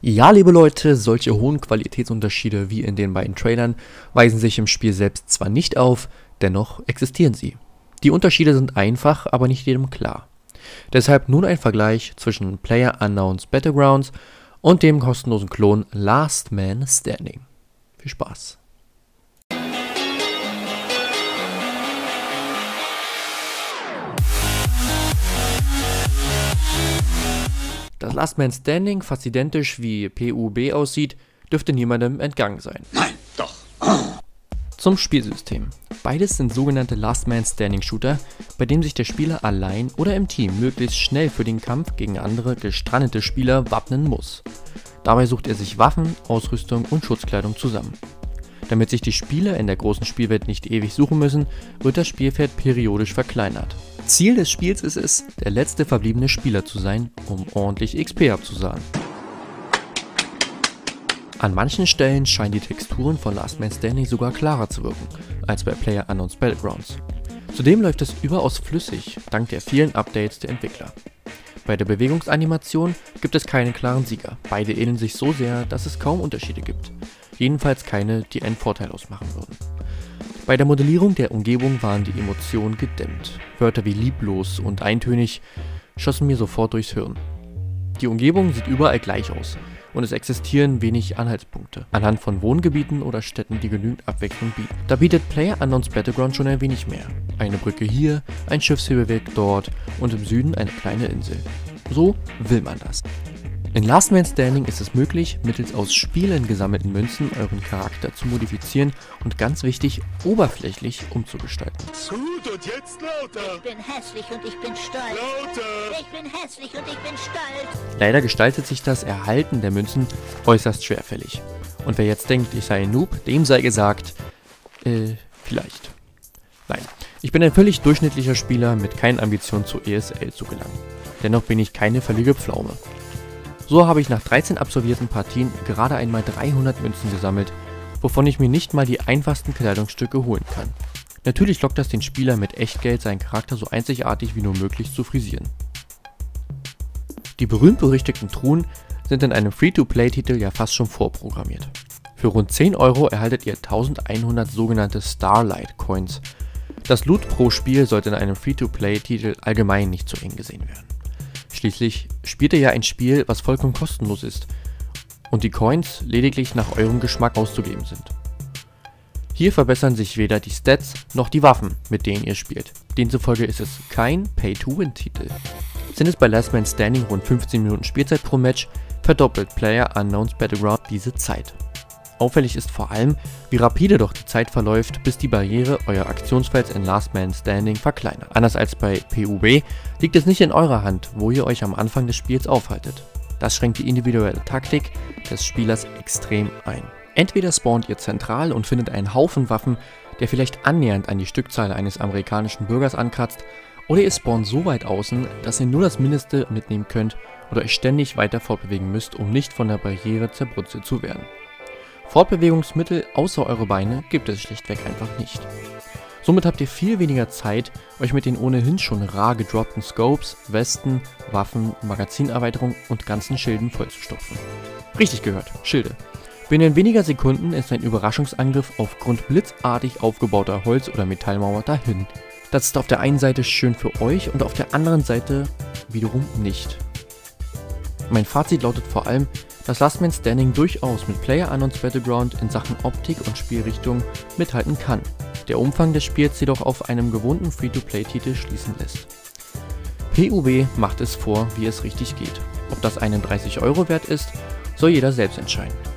Ja, liebe Leute, solche hohen Qualitätsunterschiede wie in den beiden Trailern weisen sich im Spiel selbst zwar nicht auf, dennoch existieren sie. Die Unterschiede sind einfach, aber nicht jedem klar. Deshalb nun ein Vergleich zwischen Player Unknowns Battlegrounds und dem kostenlosen Klon Last Man Standing. Viel Spaß! Dass Last Man Standing fast identisch wie PUB aussieht, dürfte niemandem entgangen sein. Nein, doch. Zum Spielsystem. Beides sind sogenannte Last Man Standing Shooter, bei dem sich der Spieler allein oder im Team möglichst schnell für den Kampf gegen andere gestrandete Spieler wappnen muss. Dabei sucht er sich Waffen, Ausrüstung und Schutzkleidung zusammen. Damit sich die Spieler in der großen Spielwelt nicht ewig suchen müssen, wird das Spielfeld periodisch verkleinert. Ziel des Spiels ist es, der letzte verbliebene Spieler zu sein, um ordentlich XP abzusagen. An manchen Stellen scheinen die Texturen von Last Man Standing sogar klarer zu wirken, als bei Player Unknowns Battlegrounds. Zudem läuft es überaus flüssig, dank der vielen Updates der Entwickler. Bei der Bewegungsanimation gibt es keinen klaren Sieger, beide ähneln sich so sehr, dass es kaum Unterschiede gibt. Jedenfalls keine, die einen Vorteil ausmachen würden. Bei der Modellierung der Umgebung waren die Emotionen gedämmt. Wörter wie lieblos und eintönig schossen mir sofort durchs Hirn. Die Umgebung sieht überall gleich aus und es existieren wenig Anhaltspunkte anhand von Wohngebieten oder Städten, die genügend Abwechslung bieten. Da bietet Player Unknowns Battleground schon ein wenig mehr. Eine Brücke hier, ein Schiffshebewerk dort und im Süden eine kleine Insel. So will man das. In Last Man Standing ist es möglich, mittels aus Spielen gesammelten Münzen euren Charakter zu modifizieren und ganz wichtig, oberflächlich umzugestalten. Gut, und jetzt lauter. Ich bin hässlich und ich bin stolz. Lauter. Ich bin hässlich und ich bin stolz. Leider gestaltet sich das Erhalten der Münzen äußerst schwerfällig. Und wer jetzt denkt, ich sei ein Noob, dem sei gesagt, äh, vielleicht. Nein, ich bin ein völlig durchschnittlicher Spieler mit keinen Ambitionen zu ESL zu gelangen. Dennoch bin ich keine völlige Pflaume. So habe ich nach 13 absolvierten Partien gerade einmal 300 Münzen gesammelt, wovon ich mir nicht mal die einfachsten Kleidungsstücke holen kann. Natürlich lockt das den Spieler mit Echtgeld seinen Charakter so einzigartig wie nur möglich zu frisieren. Die berühmt-berüchtigten Truhen sind in einem Free-to-Play-Titel ja fast schon vorprogrammiert. Für rund 10 Euro erhaltet ihr 1100 sogenannte Starlight Coins. Das Loot pro Spiel sollte in einem Free-to-Play-Titel allgemein nicht zu eng gesehen werden. Schließlich spielt ihr ja ein Spiel, was vollkommen kostenlos ist und die Coins lediglich nach eurem Geschmack auszugeben sind. Hier verbessern sich weder die Stats noch die Waffen, mit denen ihr spielt. Demzufolge ist es kein Pay-to-Win-Titel. Sind es bei Last Man Standing rund 15 Minuten Spielzeit pro Match, verdoppelt Player Unknowns Battleground diese Zeit. Auffällig ist vor allem, wie rapide doch die Zeit verläuft, bis die Barriere euer Aktionsfelds in Last Man Standing verkleinert. Anders als bei PUB liegt es nicht in eurer Hand, wo ihr euch am Anfang des Spiels aufhaltet. Das schränkt die individuelle Taktik des Spielers extrem ein. Entweder spawnt ihr zentral und findet einen Haufen Waffen, der vielleicht annähernd an die Stückzahl eines amerikanischen Bürgers ankratzt, oder ihr spawnt so weit außen, dass ihr nur das Mindeste mitnehmen könnt oder euch ständig weiter fortbewegen müsst, um nicht von der Barriere zerbrutzelt zu werden. Fortbewegungsmittel außer eure Beine gibt es schlichtweg einfach nicht. Somit habt ihr viel weniger Zeit, euch mit den ohnehin schon rar gedroppten Scopes, Westen, Waffen, Magazinerweiterung und ganzen Schilden vollzustopfen. Richtig gehört, Schilde. Binnen weniger Sekunden ist ein Überraschungsangriff aufgrund blitzartig aufgebauter Holz- oder Metallmauer dahin. Das ist auf der einen Seite schön für euch und auf der anderen Seite wiederum nicht. Mein Fazit lautet vor allem, dass Last Man Standing durchaus mit PlayerUnknown's Battleground in Sachen Optik und Spielrichtung mithalten kann, der Umfang des Spiels jedoch auf einem gewohnten Free-to-Play-Titel schließen lässt. PUB macht es vor, wie es richtig geht. Ob das einen 30 Euro wert ist, soll jeder selbst entscheiden.